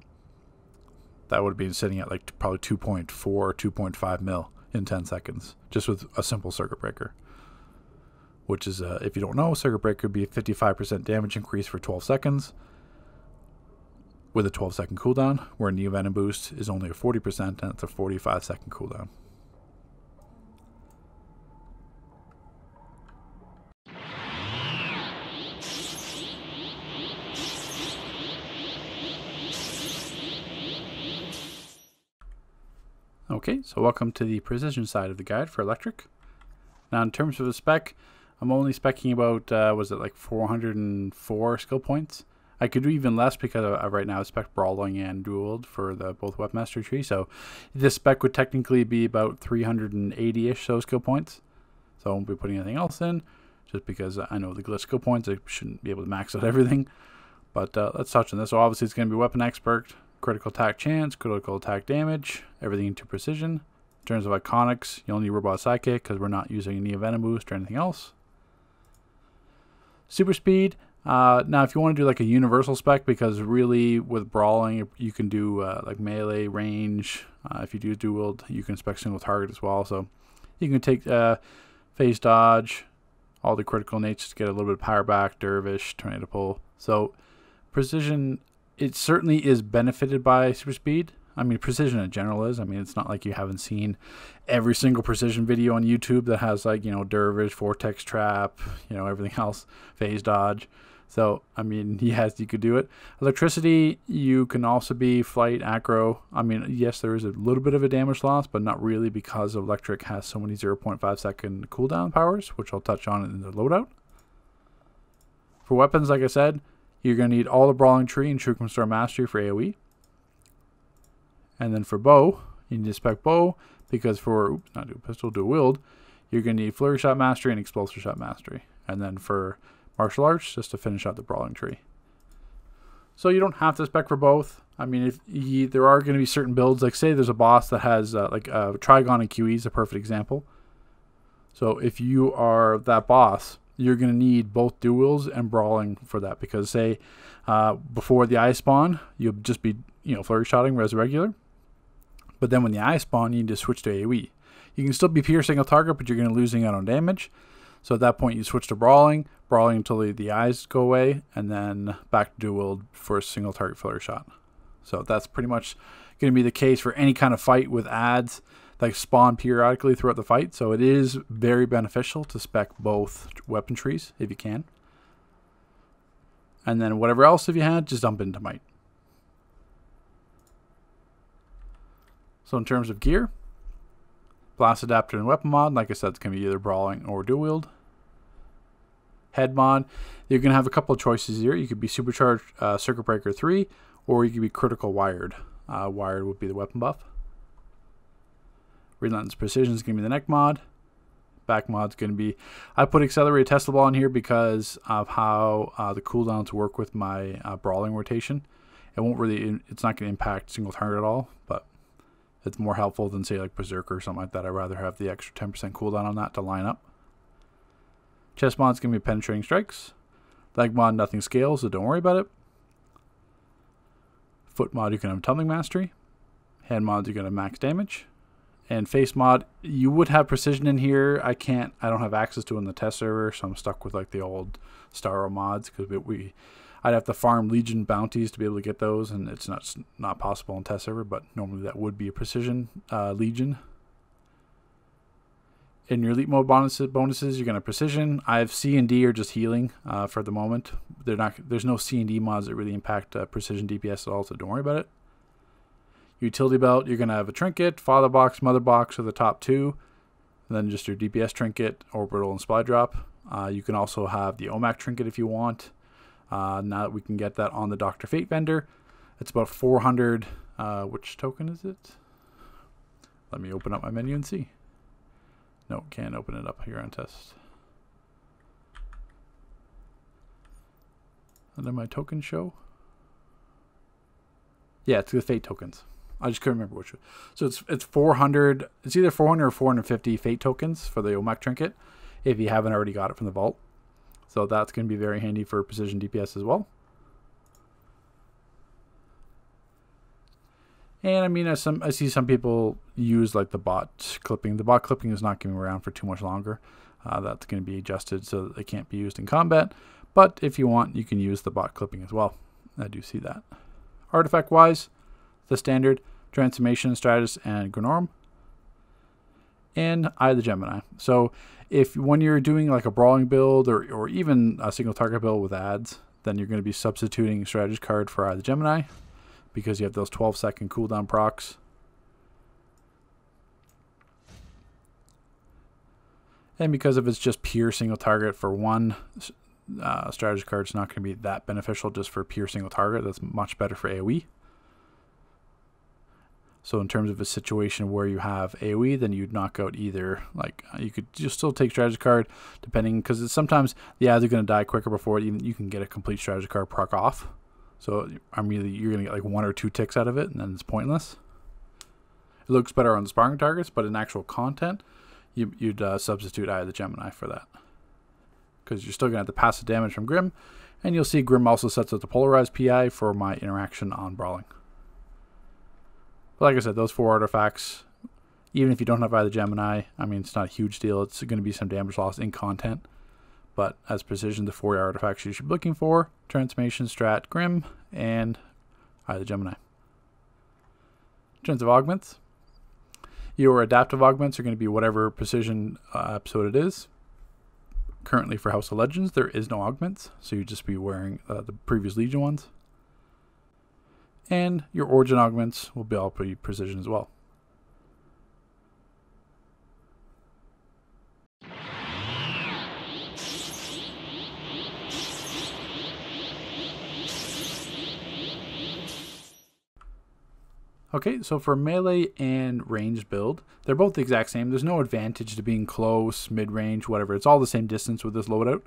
that would have been sitting at like probably 2.4 or 2.5 mil in 10 seconds just with a simple circuit breaker. Which is uh, if you don't know, circuit breaker could be a 55% damage increase for 12 seconds with a 12 second cooldown, where Neo Venom Boost is only a 40% and it's a 45 second cooldown. Okay, so welcome to the precision side of the guide for electric. Now in terms of the spec, I'm only specking about, uh, was it like 404 skill points? I could do even less because uh, right now I spec Brawling and Dueled for the both webmaster tree. So this spec would technically be about 380-ish so skill points. So I won't be putting anything else in just because I know the glitch skill points. I shouldn't be able to max out everything. But uh, let's touch on this. So obviously it's going to be Weapon Expert, Critical Attack Chance, Critical Attack Damage, everything into Precision. In terms of Iconics, you'll need Robot Sidekick because we're not using any Venom Boost or anything else. Super Speed, uh, now, if you want to do like a universal spec, because really with brawling, you can do uh, like melee range. Uh, if you do dual, wield, you can spec single target as well. So you can take uh, phase dodge, all the critical natures to get a little bit of power back, dervish, tornado pull. So precision, it certainly is benefited by super speed. I mean, precision in general is. I mean, it's not like you haven't seen every single precision video on YouTube that has like you know dervish, vortex trap, you know everything else, phase dodge. So, I mean, yes, you could do it. Electricity, you can also be flight, acro. I mean, yes, there is a little bit of a damage loss, but not really because electric has so many 0.5 second cooldown powers, which I'll touch on in the loadout. For weapons, like I said, you're going to need all the Brawling Tree and Shuriken Star Mastery for AoE. And then for bow, you need to spec bow because for, oops, not do pistol, do wield, you're going to need Flurry Shot Mastery and Explosive Shot Mastery. And then for martial arts just to finish out the brawling tree. So you don't have to spec for both. I mean, if you, there are going to be certain builds, like say there's a boss that has uh, like uh, Trigon and QE is a perfect example. So if you are that boss, you're going to need both duels and brawling for that because say uh, before the eye spawn, you'll just be you know flurry shotting as regular. But then when the eye spawn, you need to switch to AoE. You can still be piercing a target, but you're going to losing out on damage. So at that point, you switch to brawling, brawling until the, the eyes go away, and then back to dual wield for a single target flurry shot. So that's pretty much going to be the case for any kind of fight with ads that spawn periodically throughout the fight. So it is very beneficial to spec both weapon trees if you can. And then whatever else if you had, just dump into might. So in terms of gear, blast adapter and weapon mod, like I said, it's going to be either brawling or dual wield. Head mod, you're going to have a couple of choices here. You could be supercharged uh, circuit breaker 3 or you could be critical wired. Uh, wired would be the weapon buff. Relentless Precision is going to be the neck mod. Back mod is going to be. I put Accelerated Tesla Ball on here because of how uh, the cooldowns work with my uh, brawling rotation. It won't really. It's not going to impact single target at all, but it's more helpful than say like Berserker or something like that. I'd rather have the extra 10% cooldown on that to line up. Mod going to be Penetrating Strikes. Leg mod, nothing scales, so don't worry about it. Foot mod, you can have Tumbling Mastery. Hand mods, you're to max damage and face mod you would have precision in here i can't i don't have access to it in the test server so i'm stuck with like the old Starro mods because we i'd have to farm legion bounties to be able to get those and it's not not possible in test server but normally that would be a precision uh, legion in your elite mode bonuses, bonuses you're going to precision i have c and d are just healing uh, for the moment they're not there's no c and d mods that really impact uh, precision dps at all so don't worry about it Utility belt, you're going to have a trinket, father box, mother box are the top two. And then just your DPS trinket, orbital, and supply drop. Uh, you can also have the OMAC trinket if you want. Uh, now that we can get that on the Dr. Fate vendor. It's about 400. Uh, which token is it? Let me open up my menu and see. No, can't open it up here on test. Under my token show. Yeah, it's the Fate tokens. I just couldn't remember which. So it's it's 400. It's either 400 or 450 fate tokens for the OMAC trinket, if you haven't already got it from the vault. So that's going to be very handy for precision DPS as well. And I mean, I some I see some people use like the bot clipping. The bot clipping is not going around for too much longer. Uh, that's going to be adjusted so that they can't be used in combat. But if you want, you can use the bot clipping as well. I do see that. Artifact wise, the standard, transformation, stratus, and Grim. And Eye of the Gemini. So if when you're doing like a brawling build or, or even a single target build with ads, then you're going to be substituting strategist card for Eye of the Gemini because you have those 12 second cooldown procs. And because if it's just pure single target for one uh, strategy card, it's not going to be that beneficial just for pure single target. That's much better for AoE. So in terms of a situation where you have AOE, then you'd knock out either. Like uh, you could just still take strategy card, depending because sometimes the ads are going to die quicker before even you can get a complete strategy card proc off. So I'm really you're going to get like one or two ticks out of it, and then it's pointless. It looks better on the sparring targets, but in actual content, you, would uh, substitute Eye of the Gemini for that because you're still going to have the passive damage from Grim, and you'll see Grim also sets up the polarized PI for my interaction on brawling. But like I said, those four artifacts, even if you don't have either Gemini, I mean, it's not a huge deal. It's going to be some damage loss in content. But as precision, the four artifacts you should be looking for Transformation, Strat, Grim, and eye either Gemini. In terms of augments, your adaptive augments are going to be whatever precision uh, episode it is. Currently, for House of Legends, there is no augments, so you just be wearing uh, the previous Legion ones and your origin augments will be all precision as well. Okay, so for melee and ranged build, they're both the exact same. There's no advantage to being close, mid-range, whatever. It's all the same distance with this loadout.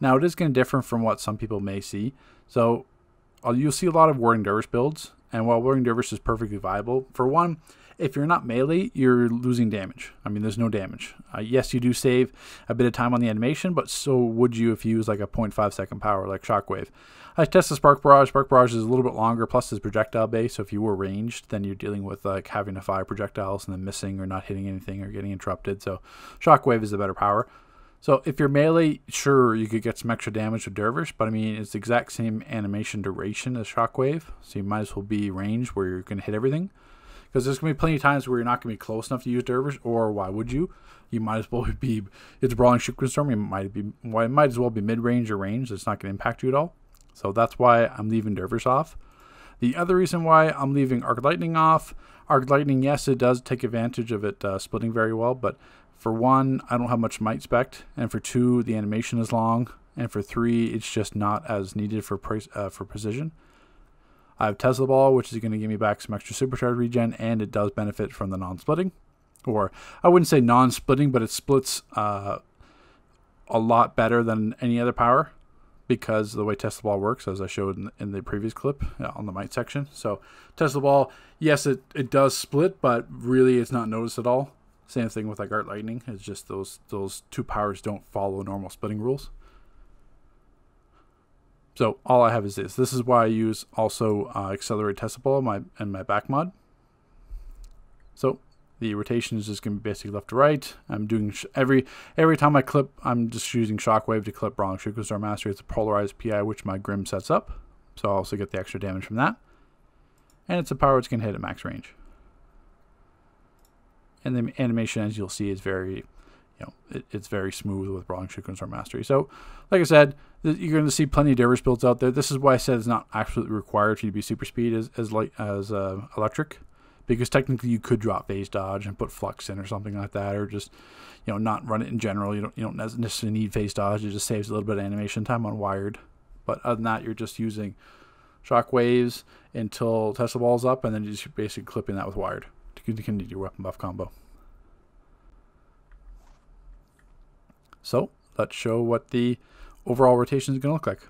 Now, it is going to differ from what some people may see. So uh, you'll see a lot of Whirling Dervish builds, and while Whirling Dervish is perfectly viable, for one, if you're not melee, you're losing damage. I mean, there's no damage. Uh, yes, you do save a bit of time on the animation, but so would you if you use like a 0.5 second power like Shockwave. I tested Spark Barrage. Spark Barrage is a little bit longer, plus it's projectile based. So if you were ranged, then you're dealing with like having to fire projectiles and then missing or not hitting anything or getting interrupted. So Shockwave is the better power. So if you're melee, sure, you could get some extra damage with Dervish, but I mean, it's the exact same animation duration as Shockwave. So you might as well be range where you're going to hit everything because there's going to be plenty of times where you're not going to be close enough to use Dervish, or why would you? You might as well be it's brawling storm. You might be well, it might as well be mid range or range. It's not going to impact you at all. So that's why I'm leaving Dervish off. The other reason why I'm leaving Arc Lightning off, Arc Lightning, yes, it does take advantage of it uh, splitting very well, but for one, I don't have much might spec, and for two, the animation is long, and for three, it's just not as needed for uh, for precision. I have Tesla Ball, which is going to give me back some extra supercharge regen, and it does benefit from the non-splitting. Or I wouldn't say non-splitting, but it splits uh, a lot better than any other power because the way Tesla Ball works, as I showed in, in the previous clip uh, on the might section. So Tesla Ball, yes, it, it does split, but really it's not noticed at all. Same thing with like Arc Lightning. It's just those those two powers don't follow normal splitting rules. So all I have is this. This is why I use also uh, Accelerate in my, in my back mod. So the rotation is just going to be basically left to right. I'm doing every every time I clip, I'm just using Shockwave to clip Brawling Star Mastery. It's a polarized PI, which my Grim sets up. So I also get the extra damage from that. And it's a power it's going to hit at max range. And the animation, as you'll see, is very you know, it, it's very smooth with Brawling Star Mastery. So, like I said, th- you're going to see plenty of Dervish builds out there. This is why I said it's not absolutely required for you to be super speed as as light as uh, electric, because technically you could drop phase dodge and put flux in or something like that, or just you know not run it in general. You don't you don't necessarily need phase dodge. It just saves a little bit of animation time on wired. But other than that, you're just using shock waves until Tesla ball's up, and then you're just basically clipping that with wired to continue your weapon buff combo. So let's show what the overall rotation is going to look like.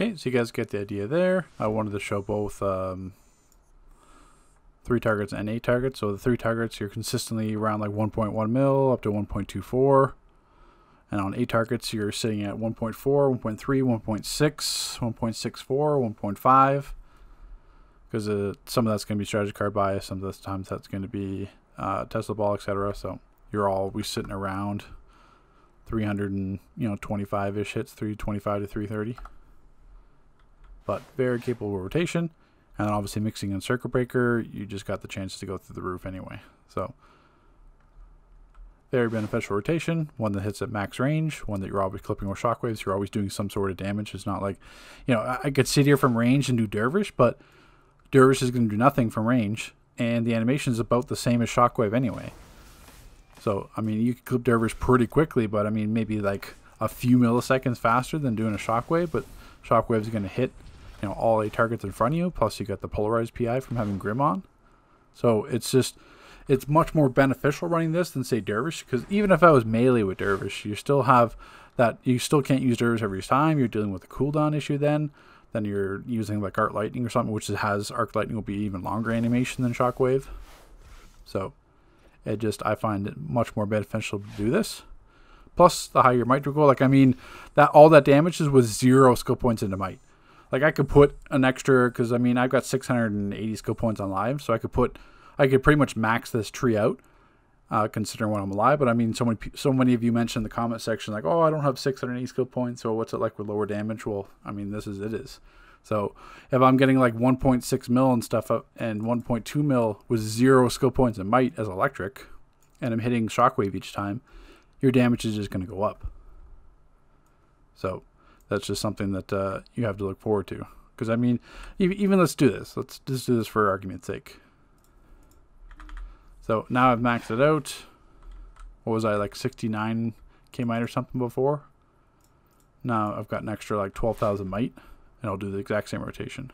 Okay, so you guys get the idea there. I wanted to show both um, three targets and eight targets. So the three targets, you're consistently around like 1.1 mil up to 1.24. And on eight targets, you're sitting at 1.4, 1.3, 1.6, 1.64, 1.5. Because uh, some of that's going to be strategy card bias, some of the times that's going to be uh, Tesla ball, etc. So you're always sitting around 300 and you know 25 ish hits, 325 to 330. But very capable rotation. And then obviously mixing in circuit breaker, you just got the chance to go through the roof anyway. So very beneficial rotation, one that hits at max range, one that you're always clipping with shockwaves, you're always doing some sort of damage. It's not like, you know, I could sit here from range and do Dervish, but Dervish is going to do nothing from range, and the animation is about the same as shockwave anyway. So, I mean, you can clip Dervish pretty quickly, but I mean, maybe like a few milliseconds faster than doing a shockwave, but shockwave is going to hit you know all eight targets in front of you. Plus, you get the polarized PI from having Grim on. So it's just it's much more beneficial running this than say Dervish because even if I was melee with Dervish, you still have that you still can't use Dervish every time. You're dealing with a cooldown issue then. Then you're using like Arc Lightning or something, which has Arc Lightning will be even longer animation than Shockwave. So it just I find it much more beneficial to do this. Plus the higher might go. Like I mean that all that damage is with zero skill points into might. Like I could put an extra because I mean I've got 680 skill points on live, so I could put I could pretty much max this tree out, uh, considering when I'm alive. But I mean, so many so many of you mentioned in the comment section like, oh, I don't have 680 skill points, so what's it like with lower damage? Well, I mean, this is it is. So if I'm getting like 1.6 mil and stuff up and 1.2 mil with zero skill points and might as electric, and I'm hitting shockwave each time, your damage is just going to go up. So that's just something that uh, you have to look forward to. Because I mean, even let's do this. Let's just do this for argument's sake. So now I've maxed it out. What was I like 69 K might or something before? Now I've got an extra like 12,000 might, and I'll do the exact same rotation.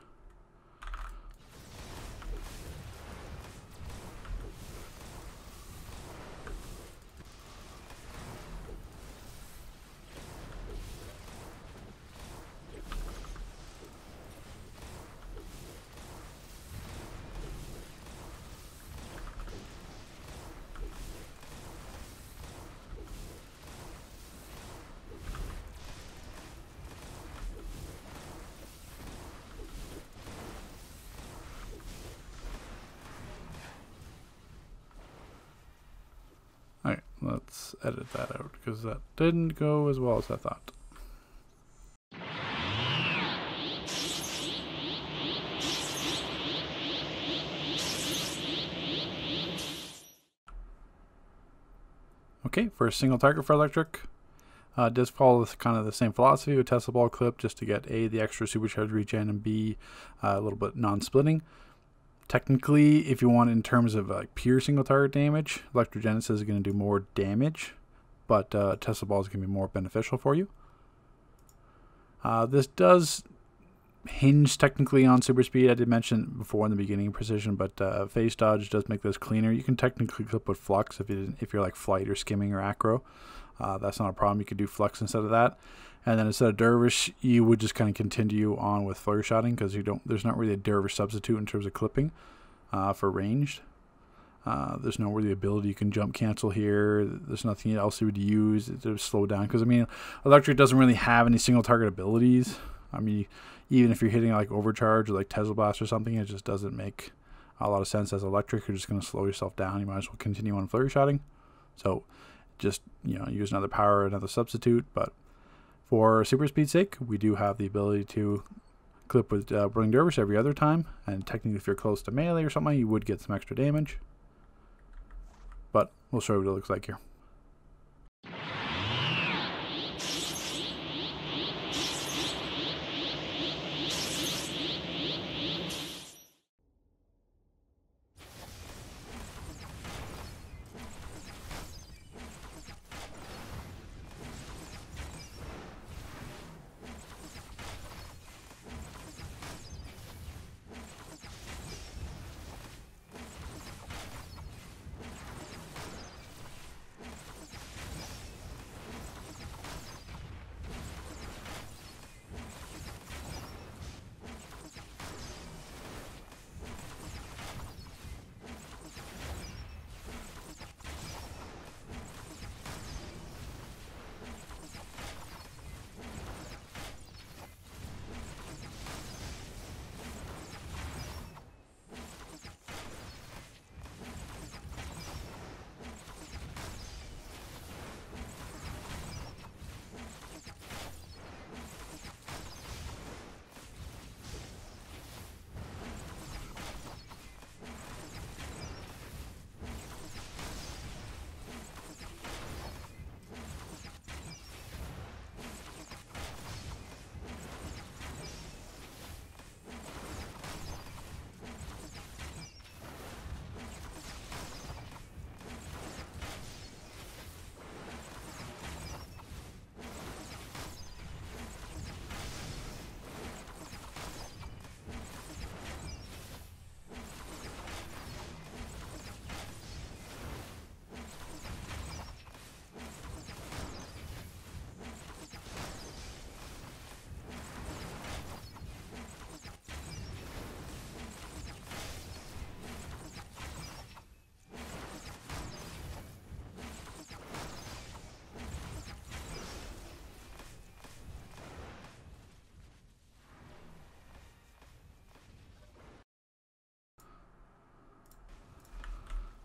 Let's edit that out because that didn't go as well as I thought. Okay, for a single target for electric, uh, does follow kind of the same philosophy with Tesla ball clip just to get A, the extra supercharged regen, and B, uh, a little bit non splitting. Technically, if you want in terms of like pure single target damage, Electrogenesis is going to do more damage, but uh, Tesla Ball is going to be more beneficial for you. Uh, this does hinge technically on super speed. I did mention before in the beginning precision, but uh, phase dodge does make this cleaner. You can technically clip with flux if you if you're like flight or skimming or acro. Uh, that's not a problem. You could do flux instead of that. And then instead of dervish, you would just kind of continue on with flurry shotting because you don't. There's not really a dervish substitute in terms of clipping uh, for ranged. Uh, there's no really ability you can jump cancel here. There's nothing else you would use to slow down because I mean, electric doesn't really have any single target abilities. I mean, even if you're hitting like overcharge or like Tesla blast or something, it just doesn't make a lot of sense as electric. You're just going to slow yourself down. You might as well continue on flurry shotting. So, just you know, use another power, another substitute, but for super speed sake, we do have the ability to clip with uh, Dervish every other time, and technically if you're close to melee or something, you would get some extra damage. But we'll show you what it looks like here.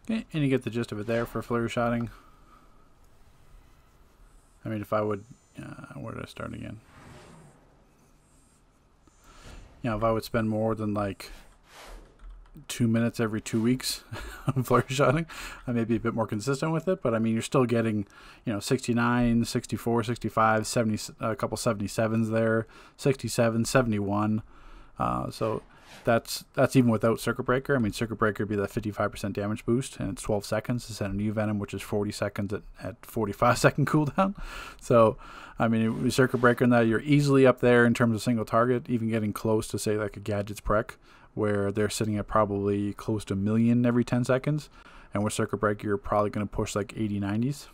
And you get the gist of it there for flurry shotting. I mean, if I would, uh, where did I start again? You know, if I would spend more than like two minutes every two weeks on flurry shotting, I may be a bit more consistent with it. But I mean, you're still getting, you know, 69, 64, 65, 70, a couple 77s there, 67, 71. Uh, so that's that's even without Circuit Breaker. I mean, Circuit Breaker would be that 55% damage boost, and it's 12 seconds instead of New Venom, which is 40 seconds at, at 45 second cooldown. So, I mean, with Circuit Breaker in that, you're easily up there in terms of single target, even getting close to, say, like a Gadget's Prec, where they're sitting at probably close to a million every 10 seconds. And with Circuit Breaker, you're probably going to push like 80, 90s.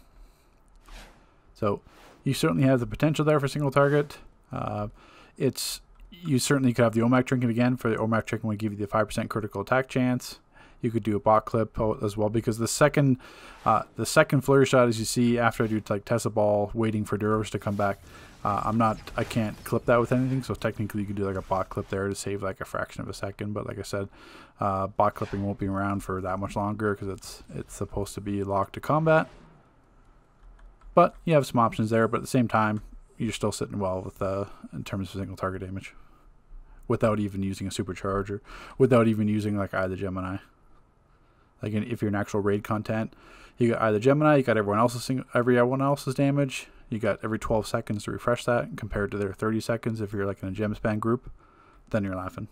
So, you certainly have the potential there for single target. Uh, it's you certainly could have the OMAC trinket again for the OMAC trinket would give you the 5% critical attack chance. You could do a bot clip as well because the second uh, the second flurry shot as you see after I do like Tesla ball waiting for Duros to come back uh, I'm not I can't clip that with anything. So technically you could do like a bot clip there to save like a fraction of a second. But like I said uh, bot clipping won't be around for that much longer because it's it's supposed to be locked to combat. But you have some options there. But at the same time you're still sitting well with uh, in terms of single target damage without even using a supercharger, without even using like the Gemini. Like if you're an actual raid content, you got the Gemini, you got everyone else's every everyone else's damage. You got every 12 seconds to refresh that compared to their 30 seconds if you're like in a gem spam group. Then you're laughing.